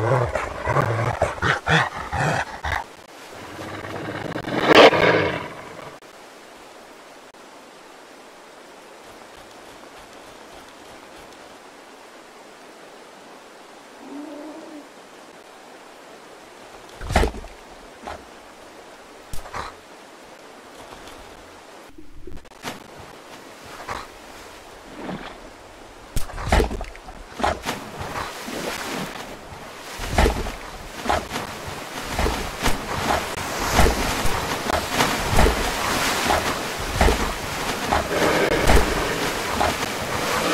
look.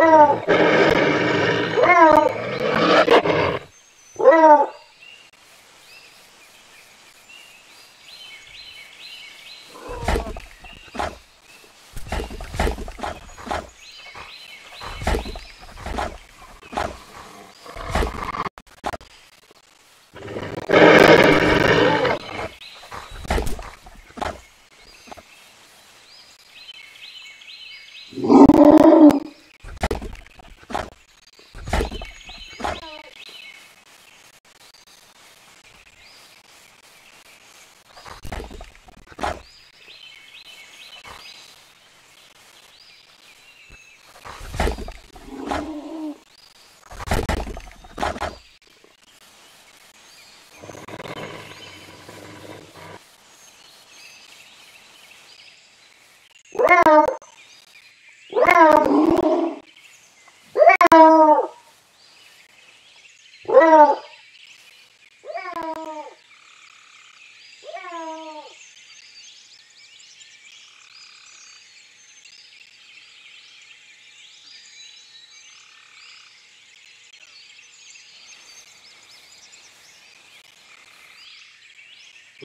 Oh!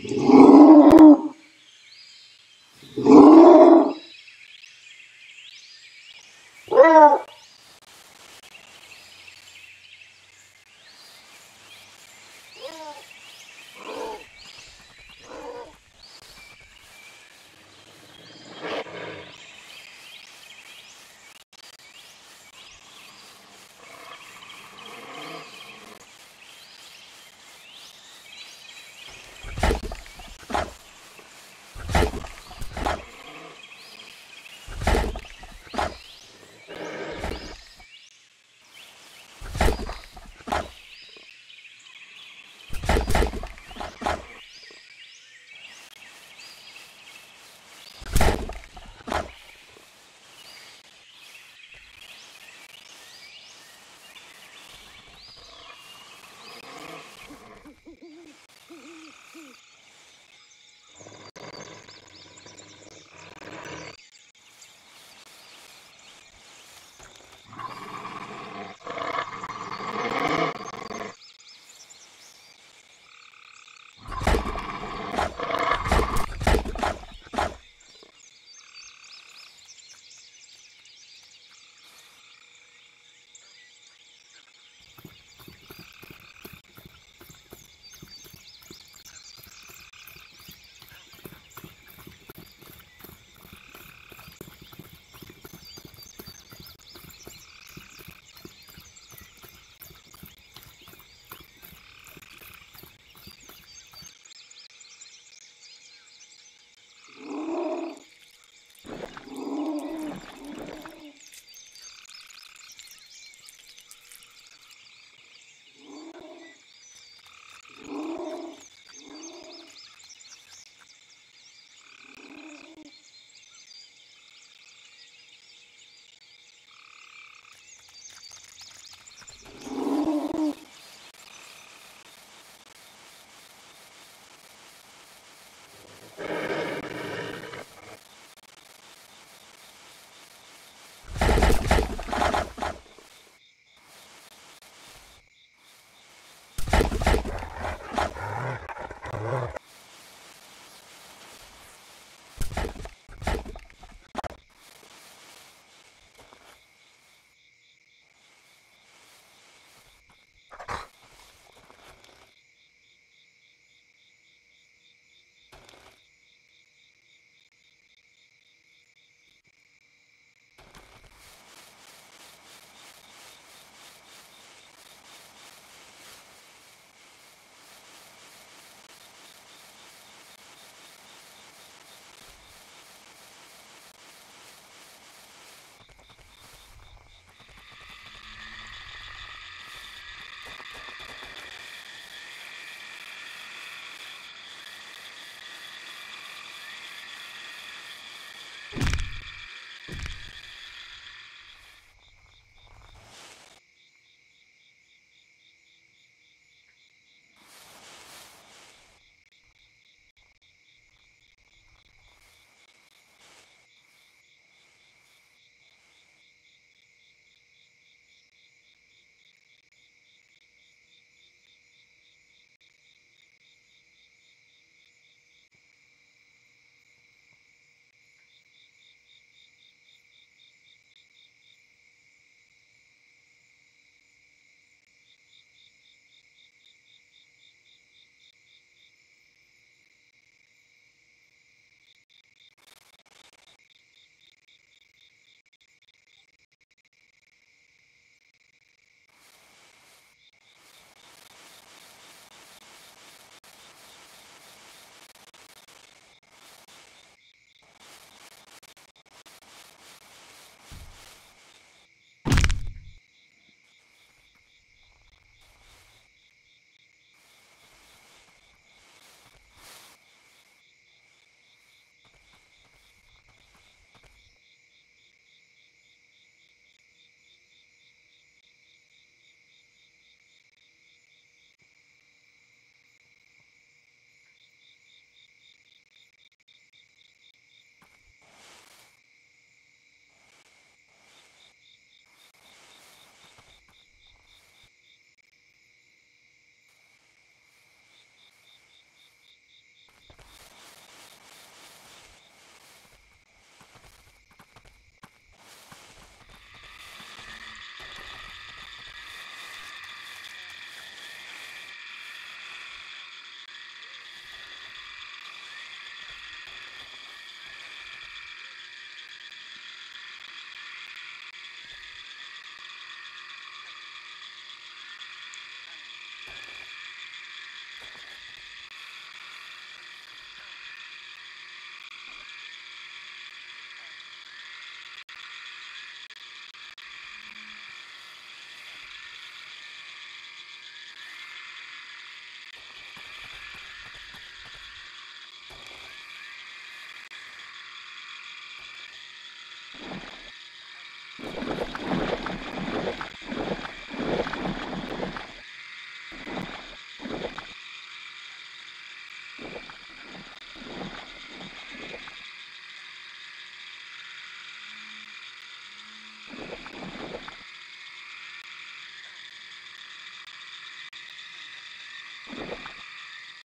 You